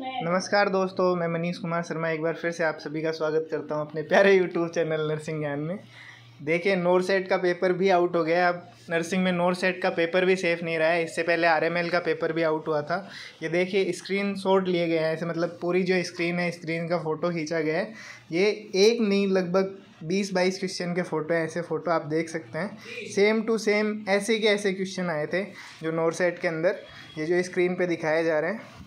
नमस्कार दोस्तों, मैं मनीष कुमार शर्मा एक बार फिर से आप सभी का स्वागत करता हूँ अपने प्यारे यूट्यूब चैनल नर्सिंग ज्ञान में। देखिए नोर सेट का पेपर भी आउट हो गया अब नर्सिंग में नोर सेट का पेपर भी सेफ़ नहीं रहा है। इससे पहले आरएमएल का पेपर भी आउट हुआ था। ये देखिए स्क्रीन शॉट लिए गए हैं। ऐसे मतलब पूरी जो स्क्रीन है स्क्रीन का फ़ोटो खींचा गया है। ये एक नहीं, लगभग बीस बाईस क्वेश्चन के फ़ोटो हैं। ऐसे फ़ोटो आप देख सकते हैं। सेम टू सेम ऐसे के ऐसे क्वेश्चन आए थे जो नोर सेट के अंदर। ये जो स्क्रीन पर दिखाए जा रहे हैं।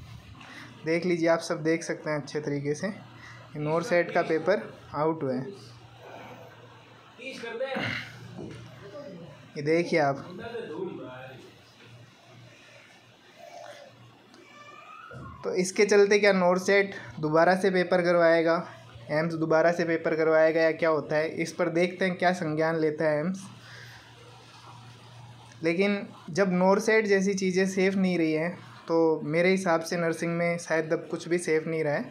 देख लीजिए, आप सब देख सकते हैं अच्छे तरीके से। नोर सेट का पेपर आउट हुआ है। ये देखिए आप। तो इसके चलते क्या नोर सेट दोबारा से पेपर करवाएगा? एम्स दोबारा से पेपर करवाएगा या क्या होता है? इस पर देखते हैं क्या संज्ञान लेता है एम्स लेकिन जब नोर सेट जैसी चीज़ें सेफ़ नहीं रही हैं तो मेरे हिसाब से नर्सिंग में शायद अब कुछ भी सेफ़ नहीं रहा है।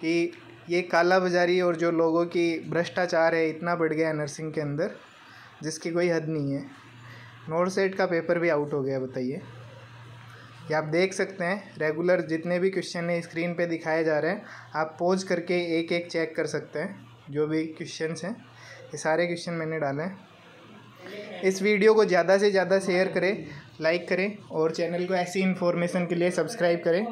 कि ये काला बाज़ारी और जो लोगों की भ्रष्टाचार है, इतना बढ़ गया है नर्सिंग के अंदर, जिसकी कोई हद नहीं है। नोट सेट का पेपर भी आउट हो गया, बताइए। ये आप देख सकते हैं, रेगुलर जितने भी क्वेश्चन है, स्क्रीन पे दिखाए जा रहे हैं। आप पोज करके एक एक चेक कर सकते हैं, जो भी क्वेश्चंस हैं। ये सारे क्वेश्चन मैंने डाले हैं। इस वीडियो को ज़्यादा से ज़्यादा शेयर करें लाइक करें और चैनल को ऐसी इन्फॉर्मेशन के लिए सब्सक्राइब करें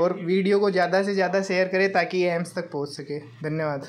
और वीडियो को ज़्यादा से ज़्यादा शेयर करें ताकि ये एम्स तक पहुँच सके। धन्यवाद।